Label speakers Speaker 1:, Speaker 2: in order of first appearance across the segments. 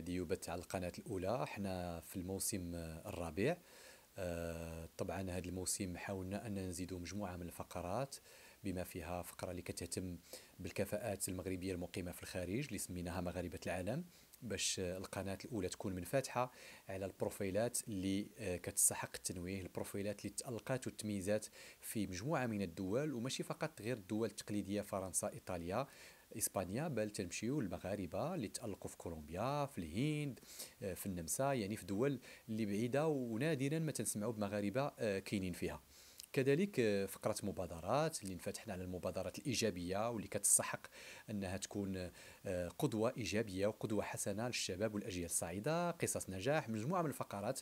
Speaker 1: الذي يبث على القناة الأولى. إحنا في الموسم الرابع. آه، طبعا هذا الموسم حاولنا أن نزيد مجموعة من الفقرات بما فيها فقرة اللي كتهتم بالكفاءات المغربية المقيمة في الخارج اللي سميناها مغاربة العالم باش القناة الأولى تكون منفتحة على البروفيلات اللي آه، كتستحق التنويه البروفيلات اللي تألقات والتمييزات في مجموعة من الدول وماشي فقط غير الدول التقليدية فرنسا إيطاليا. إسبانيا بل تنمشيو المغاربة اللي تالقوا في كولومبيا في الهند آه، في النمسا يعني في دول اللي بعيدة ونادرا ما تنسمعوا بمغاربة آه، كاينين فيها. كذلك آه، فقرة مبادرات اللي انفتحنا على المبادرات الإيجابية واللي كتستحق أنها تكون آه، قدوة إيجابية وقدوة حسنة للشباب والأجيال الصاعدة قصص نجاح مجموعة من الفقرات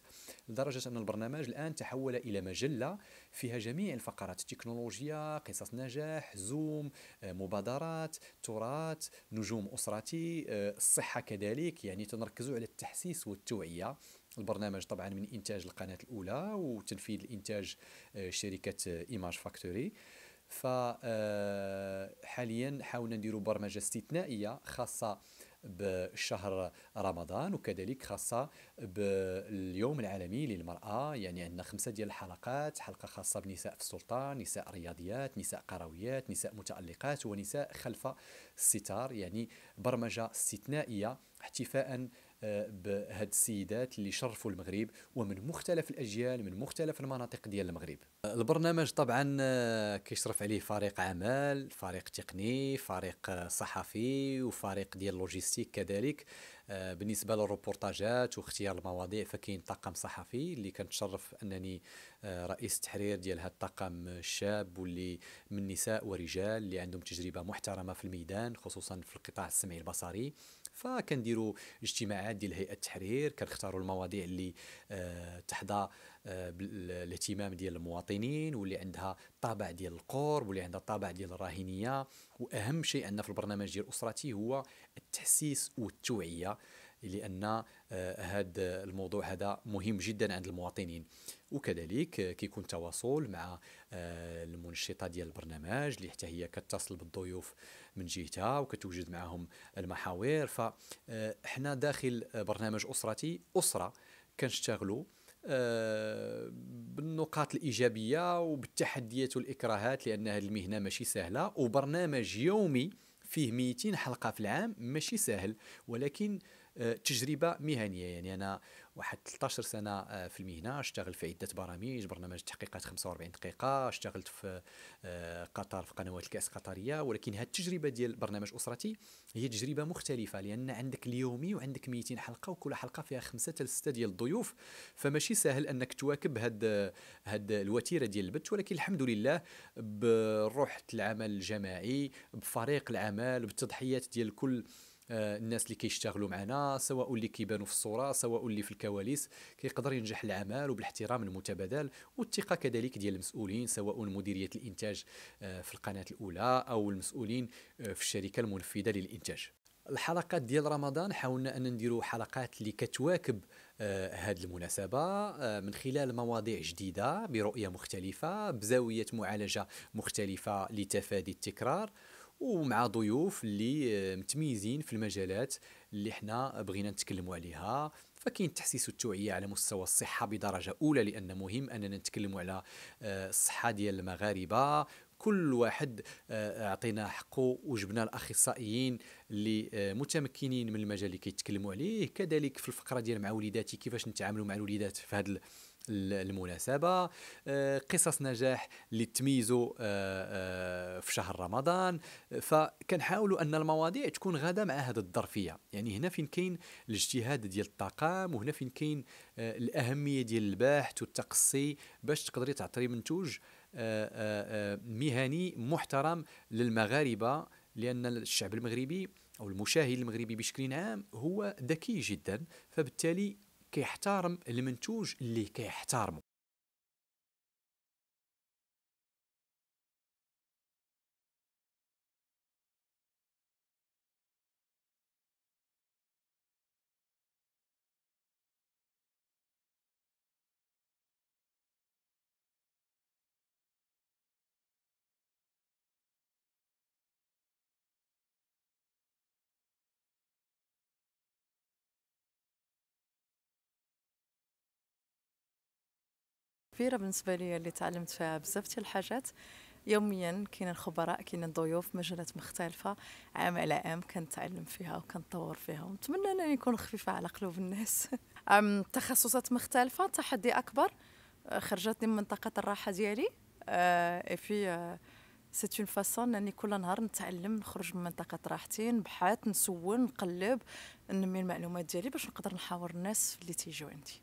Speaker 1: لدرجة أن البرنامج الآن تحول إلى مجلة فيها جميع الفقرات التكنولوجيا قصص نجاح زوم آه، مبادرات تراث نجوم أسرتي الصحة كذلك يعني تنركزوا على التحسيس والتوعية. البرنامج طبعا من إنتاج القناة الأولى وتنفيذ الإنتاج آه، شركة إيماج فاكتوري. فحاليا حاولنا نديروا برمجة استثنائية خاصة بشهر رمضان وكذلك خاصة باليوم العالمي للمرأة يعني عندنا خمسة ديال الحلقات حلقة خاصة بنساء في السلطان نساء رياضيات نساء قرويات نساء متألقات ونساء خلف الستار يعني برمجة استثنائية احتفاء بهاد السيدات اللي شرفوا المغرب ومن مختلف الأجيال من مختلف المناطق ديال المغرب. البرنامج طبعا آه، كيشرف عليه فريق عمل فريق تقني فريق آه، صحفي وفريق ديال ال logistique كذلك. آه، بالنسبة للروبورتاجات واختيار المواضيع فكاين طاقم صحفي اللي كنتشرف أنني رئيس التحرير ديال هذا الطاقم الشاب واللي من نساء ورجال اللي عندهم تجربة محترمة في الميدان خصوصا في القطاع السمعي البصري. فكنديروا اجتماعات ديال هيئة التحرير كنختاروا المواضيع اللي آه، تحظى آه، بالاهتمام ديال المواطنين واللي عندها طابع ديال القرب واللي عندها طابع ديال الراهنية. وأهم شيء عندنا في البرنامج ديال أسرتي هو التحسيس والتوعية. لأن هذا الموضوع هذا مهم جدا عند المواطنين. وكذلك كيكون تواصل مع آه، المنشطة ديال البرنامج اللي حتى هي كتصل بالضيوف من جهتها وكتوجد معهم المحاور. فاحنا داخل برنامج أسرتي أسرة كنشتغلوا آه، بالنقاط الإيجابية وبالتحديات والإكراهات لأن هذه المهنة ماشي سهلة وبرنامج يومي فيه 200 حلقة في العام ماشي سهل. ولكن آه، تجربة مهنية. يعني أنا واحد 13 سنة آه، في المهنة اشتغل في عدة برامج برنامج تحقيقات 45 دقيقة اشتغلت في آه، قطر في قنوات الكأس القطرية. ولكن هذه التجربة ديال برنامج أسرتي هي تجربة مختلفة لأن عندك اليومي وعندك 200 حلقة وكل حلقة فيها خمسة حتى ستة ديال الضيوف. فماشي سهل أنك تواكب هاد هاد الوتيرة ديال البث ولكن الحمد لله بروح العمل الجماعي بفريق العمل بالتضحيات ديال كل الناس اللي كيشتغلوا معنا سواء اللي كيبانوا في الصورة سواء اللي في الكواليس كيقدر ينجح العمل وبالاحترام المتبادل والثقة كذلك ديال المسؤولين سواء مديرية الإنتاج آه، في القناة الأولى أو المسؤولين آه، في الشركة المنفذه للإنتاج. الحلقات ديال رمضان حاولنا أن نديروا حلقات اللي كتواكب هذه المناسبة من خلال مواضيع جديدة برؤية مختلفة بزاوية معالجة مختلفة لتفادي التكرار. ومع ضيوف اللي آه، متميزين في المجالات اللي إحنا بغينا نتكلموا عليها. فكاين التحسيس والتوعيه على مستوى الصحة بدرجة أولى لأن مهم أننا نتكلموا على آه، الصحة ديال المغاربة. كل واحد آه، أعطينا حقه وجبنا الأخصائيين اللي متمكنين من المجال اللي كيتكلموا عليه. كذلك في الفقرة ديال مع وليداتي كيفاش نتعاملوا مع الوليدات في هذا المناسبة. آه، قصص نجاح اللي تميزوا آه، آه، في شهر رمضان. فكنحاولوا أن المواضيع تكون غادة مع هذه الظرفية. يعني هنا فين كاين الاجتهاد ديال الطاقم وهنا فين كاين الأهمية ديال البحث والتقصي باش تقدري تعطي منتوج مهني محترم للمغاربة. لأن الشعب المغربي أو المشاهد المغربي بشكل عام هو ذكي جدا. فبالتالي كيحترم المنتوج اللي كيحترمه
Speaker 2: كبيرة بالنسبة لي اللي تعلمت فيها بزاف ديال الحاجات. يوميا كاين الخبراء كاين ضيوف مجالات مختلفة. عام على عام كنتعلم فيها وكنطور فيها. ونتمنى أنني نكون خفيفة على قلوب الناس. تخصصات مختلفة تحدي أكبر. آه، خرجتني من منطقة الراحة ديالي. et puis c'est une façon اني كل نهار نتعلم نخرج من منطقة راحتي نبحث نسول نقلب نمي المعلومات ديالي باش نقدر نحاور الناس اللي تيجيو عندي.